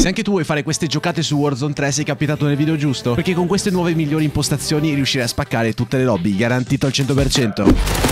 Se anche tu vuoi fare queste giocate su Warzone 3 sei capitato nel video giusto, perché con queste nuove migliori impostazioni riuscirai a spaccare tutte le lobby, garantito al 100%.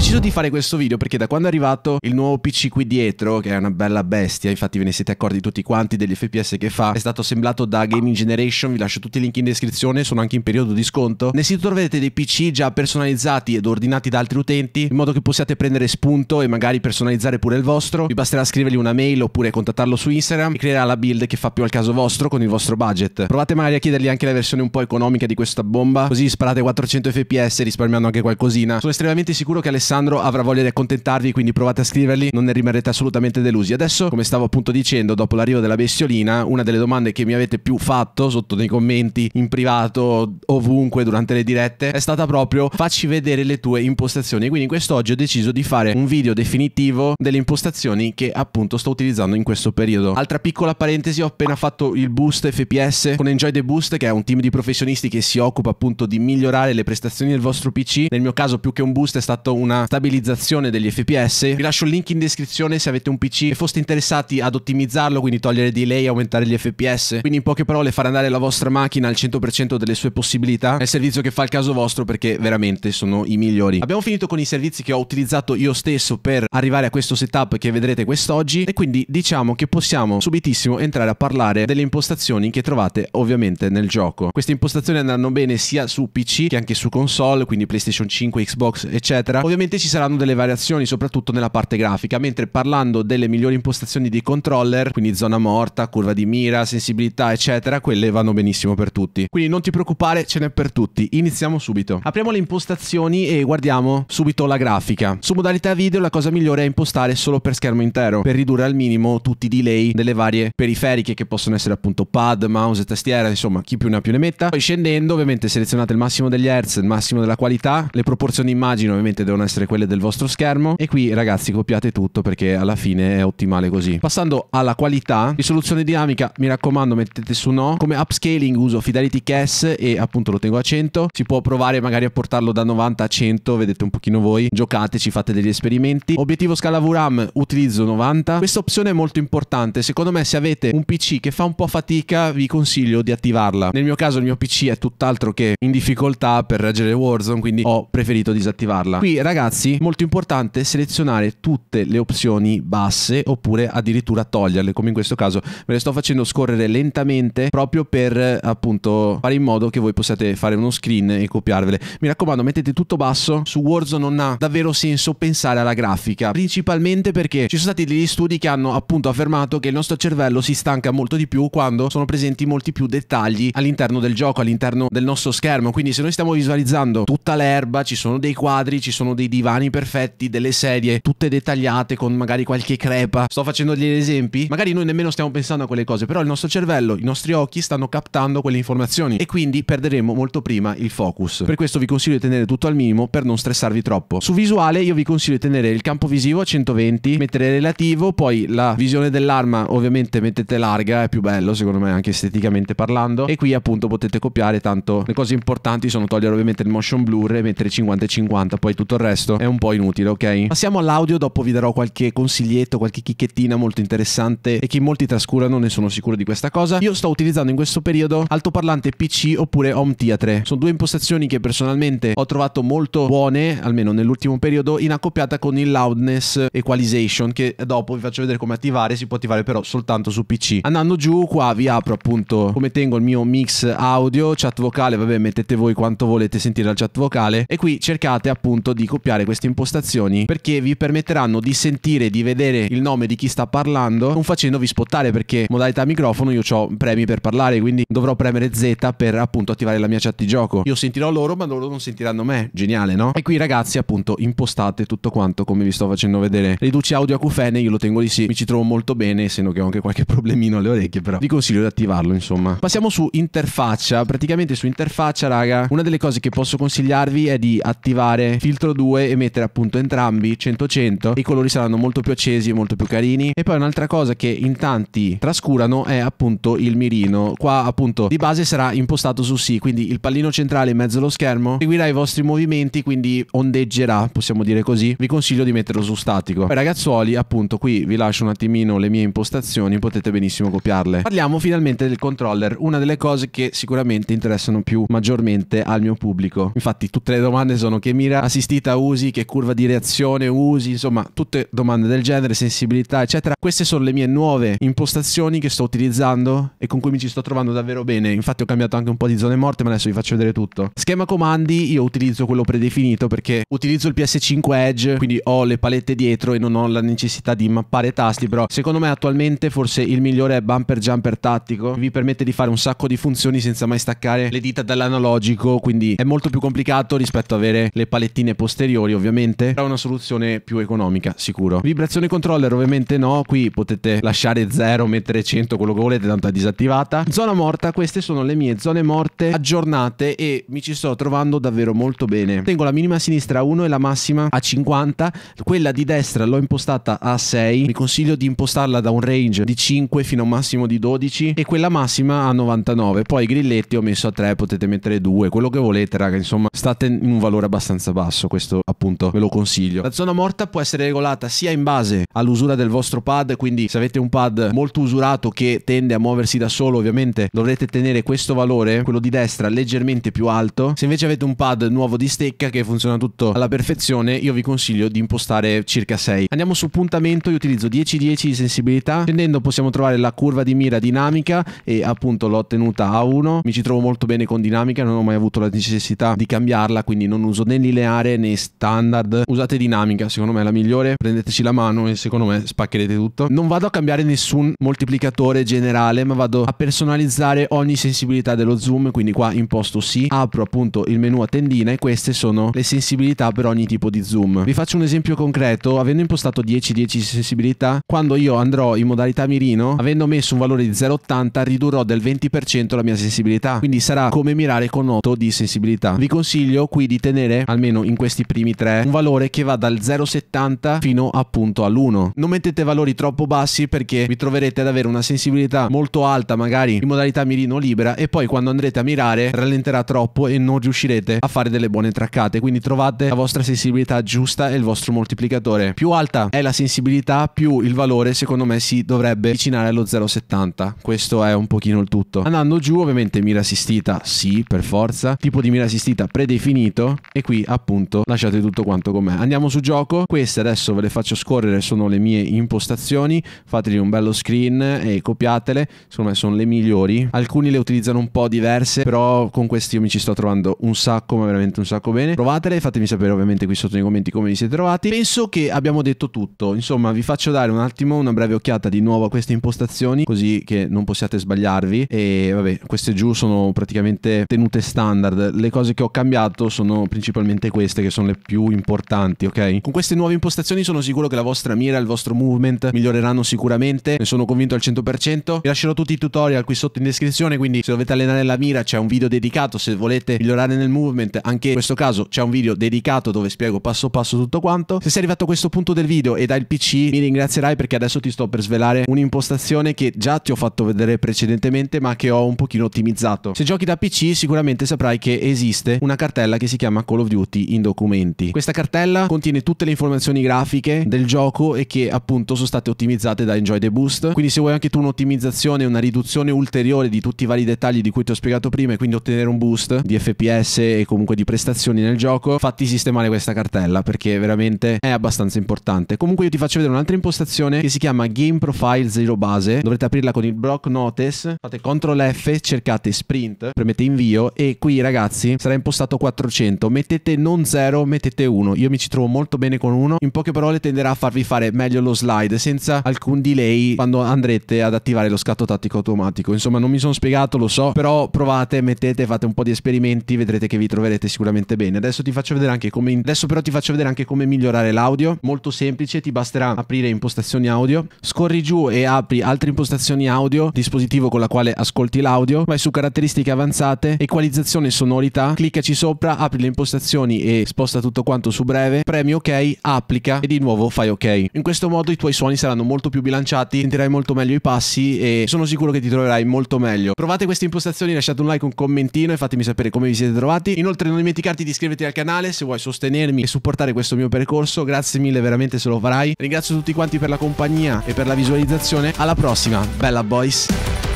Deciso di fare questo video perché da quando è arrivato il nuovo PC qui dietro, che è una bella bestia, infatti ve ne siete accorti tutti quanti degli FPS che fa, è stato assemblato da Gaming Generation, vi lascio tutti i link in descrizione, sono anche in periodo di sconto. Nel sito troverete dei PC già personalizzati ed ordinati da altri utenti, in modo che possiate prendere spunto e magari personalizzare pure il vostro. Vi basterà scrivergli una mail oppure contattarlo su Instagram e creerà la build che fa più al caso vostro con il vostro budget. Provate magari a chiedergli anche la versione un po' economica di questa bomba, così sparate 400 fps risparmiando anche qualcosina. Sono estremamente sicuro che Alessandro avrà voglia di accontentarvi, quindi provate a scriverli, non ne rimarrete assolutamente delusi. Adesso, come stavo appunto dicendo, dopo l'arrivo della bestiolina, una delle domande che mi avete più fatto sotto nei commenti, in privato, ovunque durante le dirette, è stata proprio facci vedere le tue impostazioni. Quindi quest'oggi ho deciso di fare un video definitivo delle impostazioni che appunto sto utilizzando in questo periodo. Altra piccola parentesi, ho appena fatto il boost FPS con Enjoy the Boost, che è un team di professionisti che si occupa appunto di migliorare le prestazioni del vostro PC. Nel mio caso più che un boost è stato una stabilizzazione degli FPS. Vi lascio il link in descrizione se avete un PC e foste interessati ad ottimizzarlo, quindi togliere delay e aumentare gli FPS. Quindi in poche parole far andare la vostra macchina al 100% delle sue possibilità. È il servizio che fa il caso vostro perché veramente sono i migliori. Abbiamo finito con i servizi che ho utilizzato io stesso per arrivare a questo setup che vedrete quest'oggi e quindi diciamo che possiamo subitissimo entrare a parlare delle impostazioni che trovate ovviamente nel gioco. Queste impostazioni andranno bene sia su PC che anche su console, quindi PlayStation 5, Xbox, eccetera. Ovviamente ci saranno delle variazioni, soprattutto nella parte grafica, mentre parlando delle migliori impostazioni di controller, quindi zona morta, curva di mira, sensibilità, eccetera, quelle vanno benissimo per tutti. Quindi non ti preoccupare, ce n'è per tutti. Iniziamo subito. Apriamo le impostazioni e guardiamo subito la grafica. Su modalità video la cosa migliore è impostare solo per schermo intero, per ridurre al minimo tutti i delay delle varie periferiche che possono essere appunto pad, mouse, tastiera, insomma, chi più ne ha più ne metta. Poi scendendo, ovviamente selezionate il massimo degli hertz, il massimo della qualità, le proporzioni immagini ovviamente devono essere quelle del vostro schermo e qui ragazzi copiate tutto perché alla fine è ottimale così. Passando alla qualità, risoluzione dinamica, mi raccomando mettete su no, come upscaling uso Fidelity Cass e appunto lo tengo a 100, si può provare magari a portarlo da 90 a 100, vedete un pochino voi, giocateci, fate degli esperimenti. Obiettivo scala VRAM utilizzo 90, questa opzione è molto importante, secondo me se avete un PC che fa un po' fatica vi consiglio di attivarla. Nel mio caso il mio PC è tutt'altro che in difficoltà per reggere Warzone, quindi ho preferito disattivarla. Qui ragazzi, molto importante selezionare tutte le opzioni basse oppure addirittura toglierle, come in questo caso me le sto facendo scorrere lentamente proprio per appunto fare in modo che voi possiate fare uno screen e copiarvele. Mi raccomando, mettete tutto basso. Su Warzone non ha davvero senso pensare alla grafica, principalmente perché ci sono stati degli studi che hanno appunto affermato che il nostro cervello si stanca molto di più quando sono presenti molti più dettagli all'interno del gioco, all'interno del nostro schermo. Quindi se noi stiamo visualizzando tutta l'erba, ci sono dei quadri, ci sono dei divani perfetti, delle sedie tutte dettagliate con magari qualche crepa. Sto facendo degli esempi. Magari noi nemmeno stiamo pensando a quelle cose, però il nostro cervello, i nostri occhi stanno captando quelle informazioni e quindi perderemo molto prima il focus. Per questo vi consiglio di tenere tutto al minimo per non stressarvi troppo. Su visuale io vi consiglio di tenere il campo visivo a 120, mettere relativo, poi la visione dell'arma ovviamente mettete larga, è più bello secondo me anche esteticamente parlando e qui appunto potete copiare tanto le cose importanti sono togliere ovviamente il motion blur e mettere 50 e 50, poi tutto il resto è un po' inutile, ok? Passiamo all'audio, dopo vi darò qualche consiglietto, qualche chicchettina molto interessante e che molti trascurano, ne sono sicuro di questa cosa. Io sto utilizzando in questo periodo altoparlante PC oppure home theatre. Sono due impostazioni che personalmente ho trovato molto buone, almeno nell'ultimo periodo, in accoppiata con il loudness equalization che dopo vi faccio vedere come attivare, si può attivare però soltanto su PC. Andando giù qua vi apro appunto come tengo il mio mix audio, chat vocale, vabbè mettete voi quanto volete sentire la chat vocale e qui cercate appunto di copiare queste impostazioni perché vi permetteranno di sentire di vedere il nome di chi sta parlando non facendovi spottare perché modalità microfono io ho premi per parlare quindi dovrò premere Z per appunto attivare la mia chat di gioco. Io sentirò loro ma loro non sentiranno me. Geniale no? E qui ragazzi appunto impostate tutto quanto come vi sto facendo vedere. Riduci audio a cufene io lo tengo di sì. Mi ci trovo molto bene essendo che ho anche qualche problemino alle orecchie però vi consiglio di attivarlo insomma. Passiamo su interfaccia. Praticamente su interfaccia raga una delle cose che posso consigliarvi è di attivare filtro 2 e mettere appunto entrambi 100-100 i colori saranno molto più accesi e molto più carini. E poi un'altra cosa che in tanti trascurano è appunto il mirino. Qua appunto di base sarà impostato su sì quindi il pallino centrale in mezzo allo schermo seguirà i vostri movimenti quindi ondeggerà possiamo dire così. Vi consiglio di metterlo su statico. Poi ragazzuoli appunto qui vi lascio un attimino le mie impostazioni potete benissimo copiarle. Parliamo finalmente del controller una delle cose che sicuramente interessano più maggiormente al mio pubblico. Infatti tutte le domande sono che mira assistita usi che curva di reazione usi insomma tutte domande del genere sensibilità eccetera. Queste sono le mie nuove impostazioni che sto utilizzando e con cui mi ci sto trovando davvero bene. Infatti ho cambiato anche un po' di zone morte ma adesso vi faccio vedere tutto. Schema comandi io utilizzo quello predefinito perché utilizzo il PS5 Edge quindi ho le palette dietro e non ho la necessità di mappare tasti però secondo me attualmente forse il migliore è bumper jumper tattico. Vi permette di fare un sacco di funzioni senza mai staccare le dita dall'analogico quindi è molto più complicato rispetto a avere le palettine posteriori ovviamente però una soluzione più economica sicuro. Vibrazione controller ovviamente no. Qui potete lasciare 0 mettere 100 quello che volete tanto è disattivata zona morta queste sono le mie zone morte aggiornate e mi ci sto trovando davvero molto bene. Tengo la minima sinistra a 1 e la massima a 50 quella di destra l'ho impostata a 6 vi consiglio di impostarla da un range di 5 fino a un massimo di 12 e quella massima a 99 poi i grilletti ho messo a 3 potete mettere 2 quello che volete raga insomma state in un valore abbastanza basso questo appunto ve lo consiglio. La zona morta può essere regolata sia in base all'usura del vostro pad quindi se avete un pad molto usurato che tende a muoversi da solo ovviamente dovrete tenere questo valore quello di destra leggermente più alto. Se invece avete un pad nuovo di stecca che funziona tutto alla perfezione io vi consiglio di impostare circa 6 andiamo su puntamento io utilizzo 10-10 di sensibilità. Scendendo possiamo trovare la curva di mira dinamica e appunto l'ho tenuta a 1 mi ci trovo molto bene con dinamica non ho mai avuto la necessità di cambiarla quindi non uso né lineare né standard. Usate dinamica secondo me è la migliore. Prendeteci la mano e secondo me spaccherete tutto. Non vado a cambiare nessun moltiplicatore generale ma vado a personalizzare ogni sensibilità dello zoom. Quindi qua imposto sì apro appunto il menu a tendina e queste sono le sensibilità per ogni tipo di zoom. Vi faccio un esempio concreto. Avendo impostato 10-10 di sensibilità quando io andrò in modalità mirino avendo messo un valore di 0,80 ridurrò del 20% la mia sensibilità. Quindi sarà come mirare con 8 di sensibilità. Vi consiglio qui di tenere almeno in questi primi tre. Un valore che va dal 0,70 fino appunto all'1 non mettete valori troppo bassi perché vi troverete ad avere una sensibilità molto alta magari in modalità mirino libera e poi quando andrete a mirare rallenterà troppo e non riuscirete a fare delle buone traccate. Quindi trovate la vostra sensibilità giusta e il vostro moltiplicatore. Più alta è la sensibilità più il valore secondo me si dovrebbe avvicinare allo 0,70 questo è un pochino il tutto. Andando giù ovviamente mira assistita sì per forza. Tipo di mira assistita predefinito. E qui appunto lasciate tutto quanto com'è. Andiamo su gioco. Queste adesso ve le faccio scorrere sono le mie impostazioni. Fategli un bello screen e copiatele. Secondo me sono le migliori. Alcuni le utilizzano un po' diverse però con questi io mi ci sto trovando un sacco ma veramente un sacco bene. Provatele fatemi sapere ovviamente qui sotto nei commenti come vi siete trovati. Penso che abbiamo detto tutto. Insomma vi faccio dare un attimo una breve occhiata di nuovo a queste impostazioni così che non possiate sbagliarvi. E vabbè queste giù sono praticamente tenute standard. Le cose che ho cambiato sono principalmente queste che sono le più importanti ok? Con queste nuove impostazioni sono sicuro che la vostra mira e il vostro movement miglioreranno sicuramente. Ne sono convinto al 100% vi lascerò tutti i tutorial qui sotto in descrizione quindi se dovete allenare la mira c'è un video dedicato. Se volete migliorare nel movement anche in questo caso c'è un video dedicato dove spiego passo passo tutto quanto. Se sei arrivato a questo punto del video e dai il pc mi ringrazierai perché adesso ti sto per svelare un'impostazione che già ti ho fatto vedere precedentemente ma che ho un pochino ottimizzato. Se giochi da pc sicuramente saprai che esiste una cartella che si chiama Call of Duty in Documents componenti. Questa cartella contiene tutte le informazioni grafiche del gioco e che appunto sono state ottimizzate da Enjoy the Boost. Quindi se vuoi anche tu un'ottimizzazione, una riduzione ulteriore di tutti i vari dettagli di cui ti ho spiegato prima e quindi ottenere un boost di FPS e comunque di prestazioni nel gioco, fatti sistemare questa cartella perché veramente è abbastanza importante. Comunque io ti faccio vedere un'altra impostazione che si chiama Game Profile Zero Base. Dovrete aprirla con il block notice, fate CTRL F, cercate sprint, premete invio e qui ragazzi sarà impostato 400. Mettete non 0, mettete 1. Io mi ci trovo molto bene con 1. In poche parole tenderà a farvi fare meglio lo slide senza alcun delay quando andrete ad attivare lo scatto tattico automatico. Insomma, non mi sono spiegato, lo so, però provate, mettete, fate un po' di esperimenti, vedrete che vi troverete sicuramente bene. Adesso ti faccio vedere anche come adesso però ti faccio vedere anche come migliorare l'audio. Molto semplice, ti basterà aprire impostazioni audio, scorri giù e apri altre impostazioni audio, dispositivo con la quale ascolti l'audio, vai su caratteristiche avanzate, equalizzazione sonorità, cliccaci sopra, apri le impostazioni e sposta tutto quanto su breve, premi ok, applica e di nuovo fai ok. In questo modo i tuoi suoni saranno molto più bilanciati, sentirai molto meglio i passi e sono sicuro che ti troverai molto meglio. Provate queste impostazioni, lasciate un like, un commentino e fatemi sapere come vi siete trovati. Inoltre non dimenticarti di iscriverti al canale se vuoi sostenermi e supportare questo mio percorso. Grazie mille veramente se lo farai. Ringrazio tutti quanti per la compagnia e per la visualizzazione. Alla prossima, bella boys!